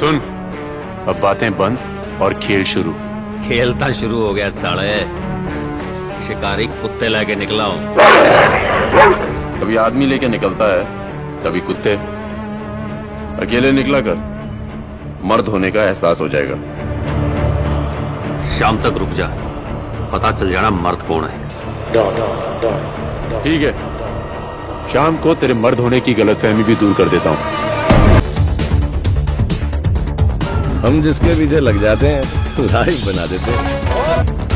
सुन अब बातें बंद और खेल शुरू। खेलता तो शुरू हो गया साले। शिकारी कुत्ते लेके निकला हूँ। कभी आदमी लेके निकलता है कभी कुत्ते। अकेले निकला कर मर्द होने का एहसास हो जाएगा। शाम तक रुक जा। पता चल जाना मर्द कौन है। ठीक है। शाम को तेरे मर्द होने की गलतफहमी भी दूर कर देता हूँ। हम जिसके पीछे लग जाते हैं लाइव बना देते हैं।